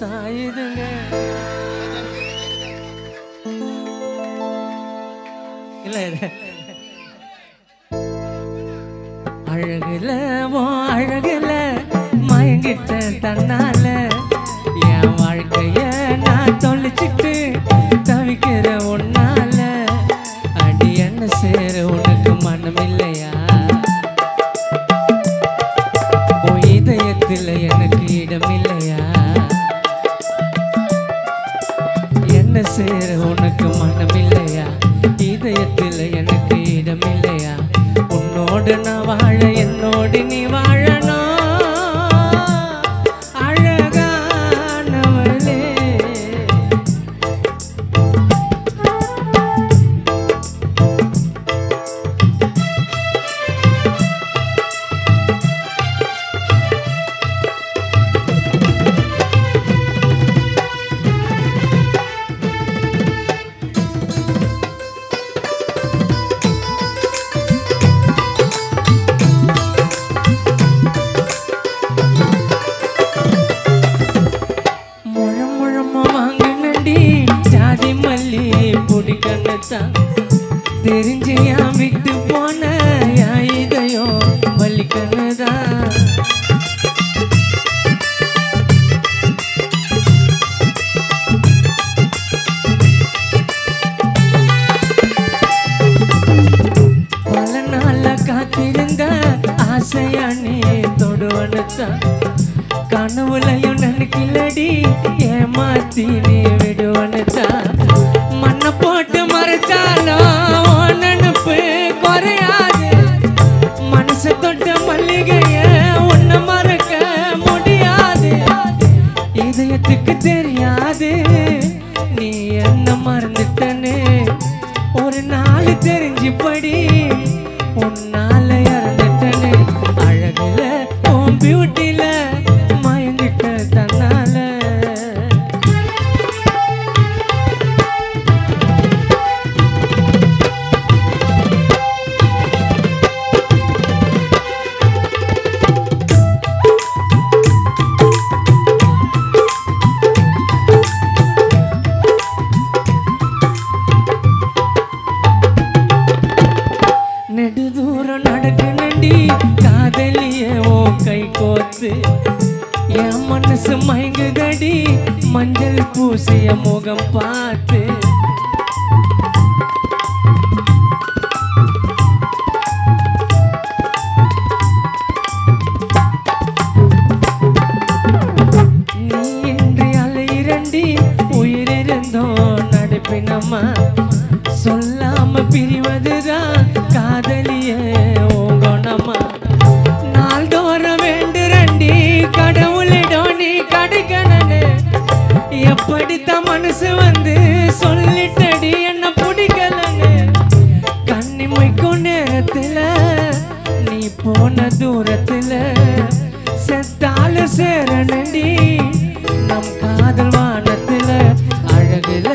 சாயுதுங்க. இல்லை அழகுல ஓ அழகுல மயங்கிட்ட தன்னால என் வாழ்க்கைய நான் தொலைச்சிட்டு தவிக்கிற உன்னால. அடி என்ன சேர உனக்கு மனம் இல்லையா? உன் எனக்கு இடம் இல்லையா? சேர உனக்கு மனம் இல்லையா இதயத்தில் எனக்கு இடம் இல்லையா உன்னோடு நான் வாழ கோடி கண்ணத்தா தெரிஞ்சு என் விட்டு போன என் இதயம் வலிக்கணுதான் பல நாள காத்திருந்த ஆசையானே நீ கனவுலையும் நினைக்கலடி ஏமாத்தினே மறந்துட்டனே. ஒரு நாள் தெரிஞ்சுப்படி உன்னால கோத்து என் மனசு மயங்குதடி மஞ்சள் பூசிய முகம் பார்த்து. நீ சொல்லாம பிரிவதுதான் காதலிய ஓகோணமா நாள்தோறும் எப்படித்தான் மனசு வந்து சொல்லிட்டடி என்ன பிடிக்கலன்னு? கண்ணிமைக்கும் நேரத்துல நீ போன தூரத்துல செத்தாலும் சேரணி நம் காதல் வானத்துல அழகுல